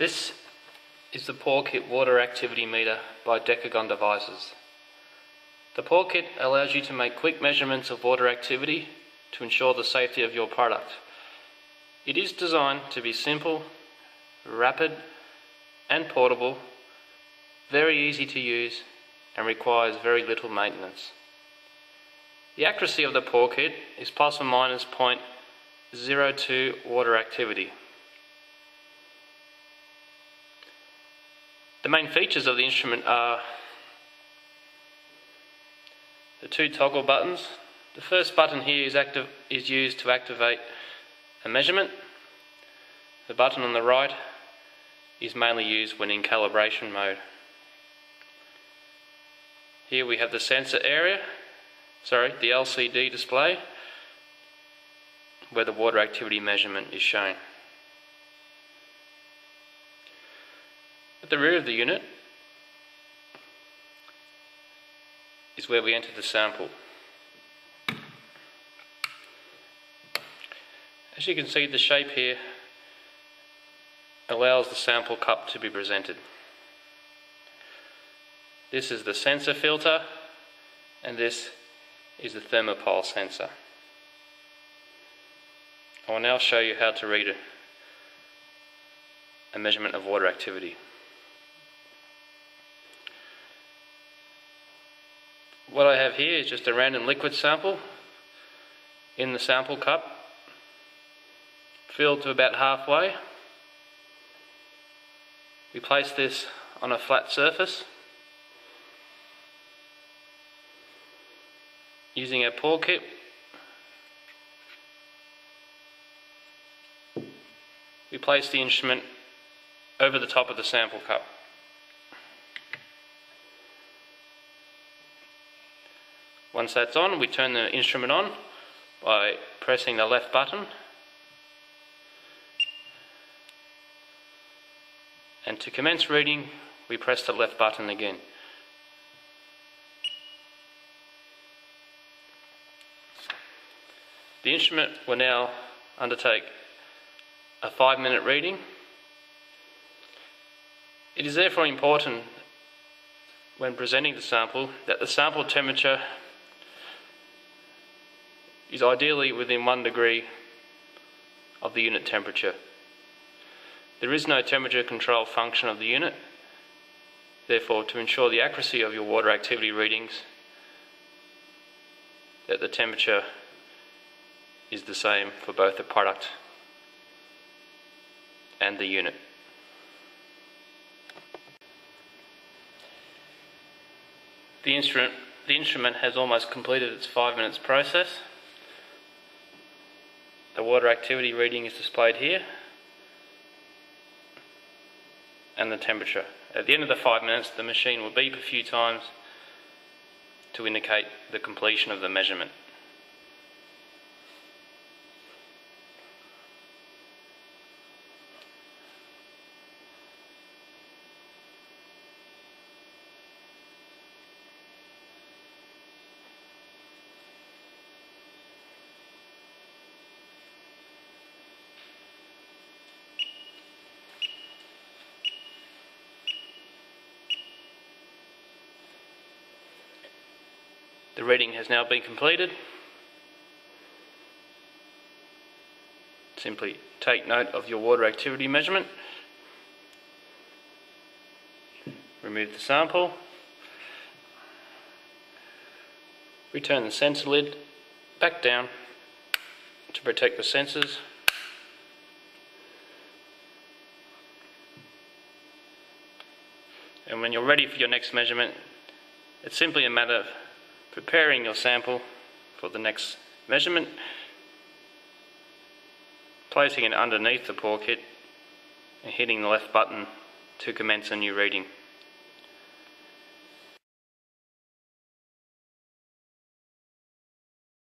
This is the Pawkit Water Activity Meter by Decagon Devices. The Pawkit allows you to make quick measurements of water activity to ensure the safety of your product. It is designed to be simple, rapid and portable, very easy to use and requires very little maintenance. The accuracy of the Pawkit is plus or minus 0.02 water activity. Main features of the instrument are the two toggle buttons. The first button here is, active, is used to activate a measurement. The button on the right is mainly used when in calibration mode. Here we have the sensor area, sorry, the LCD display, where the water activity measurement is shown. At the rear of the unit is where we enter the sample. As you can see the shape here allows the sample cup to be presented. This is the sensor filter and this is the thermopile sensor. I will now show you how to read a, a measurement of water activity. What I have here is just a random liquid sample in the sample cup, filled to about halfway. We place this on a flat surface using our Pawkit. We place the instrument over the top of the sample cup. Once that's on, we turn the instrument on by pressing the left button. And to commence reading, we press the left button again. The instrument will now undertake a five minute reading. It is therefore important when presenting the sample that the sample temperature is ideally within one degree of the unit temperature. There is no temperature control function of the unit, therefore to ensure the accuracy of your water activity readings that the temperature is the same for both the product and the unit. The instrument, the instrument has almost completed its five minutes process. The water activity reading is displayed here and the temperature. At the end of the five minutes, the machine will beep a few times to indicate the completion of the measurement. The reading has now been completed. Simply take note of your water activity measurement. Remove the sample. Return the sensor lid back down to protect the sensors. And when you're ready for your next measurement, it's simply a matter of preparing your sample for the next measurement, placing it underneath the Pawkit and hitting the left button to commence a new reading.